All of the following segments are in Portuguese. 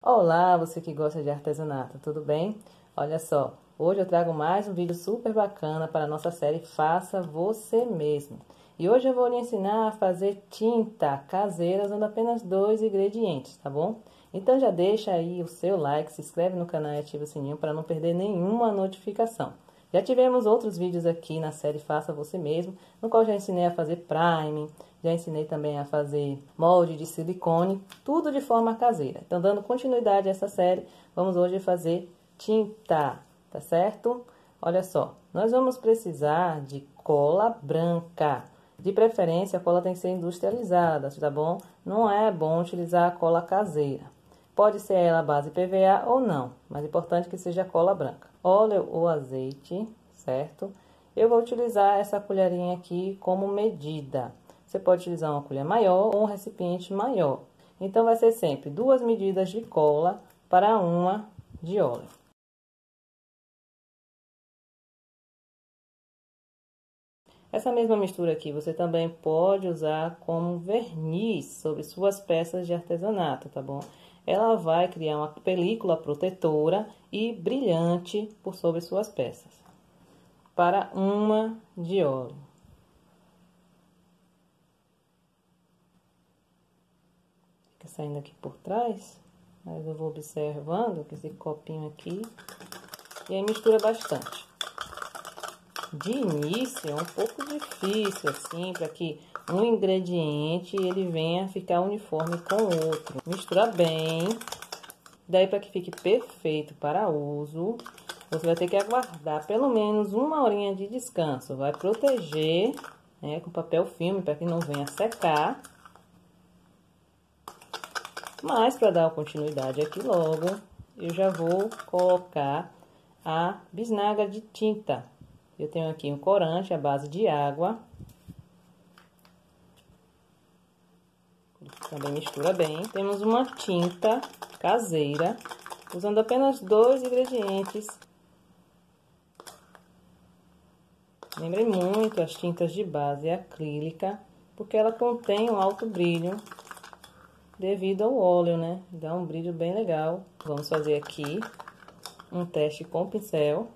Olá, você que gosta de artesanato, tudo bem? Olha só, hoje eu trago mais um vídeo super bacana para a nossa série Faça Você Mesmo. E hoje eu vou lhe ensinar a fazer tinta caseira usando apenas dois ingredientes, tá bom? Então já deixa aí o seu like, se inscreve no canal e ativa o sininho para não perder nenhuma notificação. Já tivemos outros vídeos aqui na série Faça Você Mesmo, no qual já ensinei a fazer priming, já ensinei também a fazer molde de silicone, tudo de forma caseira. Então, dando continuidade a essa série, vamos hoje fazer tinta, tá certo? Olha só, nós vamos precisar de cola branca. De preferência, a cola tem que ser industrializada, tá bom? Não é bom utilizar a cola caseira. Pode ser ela base PVA ou não, mas é importante que seja cola branca. Óleo ou azeite, certo? Eu vou utilizar essa colherinha aqui como medida. Você pode utilizar uma colher maior ou um recipiente maior. Então, vai ser sempre duas medidas de cola para uma de óleo. Essa mesma mistura aqui você também pode usar como verniz sobre suas peças de artesanato, tá bom? ela vai criar uma película protetora e brilhante por sobre suas peças. Para uma de óleo. Fica saindo aqui por trás, mas eu vou observando que esse copinho aqui. E aí mistura bastante. De início é um pouco difícil assim, para que um ingrediente ele venha ficar uniforme com o outro. Mistura bem. Daí, para que fique perfeito para uso, você vai ter que aguardar pelo menos uma horinha de descanso. Vai proteger né, com papel filme para que não venha secar. Mas, para dar continuidade aqui logo, eu já vou colocar a bisnaga de tinta. Eu tenho aqui um corante à base de água. Também mistura bem. Temos uma tinta caseira, usando apenas dois ingredientes. Lembrem muito as tintas de base acrílica, porque ela contém um alto brilho devido ao óleo, né? Dá um brilho bem legal. Vamos fazer aqui um teste com pincel.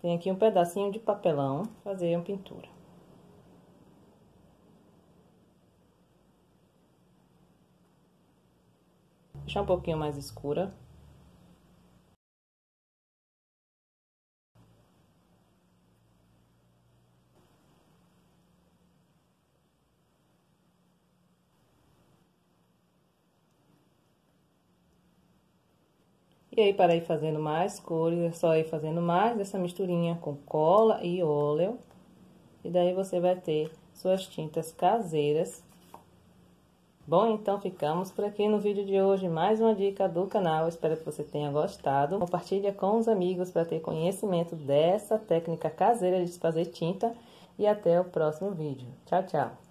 Tem aqui um pedacinho de papelão, fazer uma pintura. deixar um pouquinho mais escura. E aí, para ir fazendo mais cores, é só ir fazendo mais essa misturinha com cola e óleo. E daí você vai ter suas tintas caseiras Bom, então ficamos por aqui no vídeo de hoje. Mais uma dica do canal. Espero que você tenha gostado. Compartilhe com os amigos para ter conhecimento dessa técnica caseira de fazer tinta. E até o próximo vídeo. Tchau, tchau.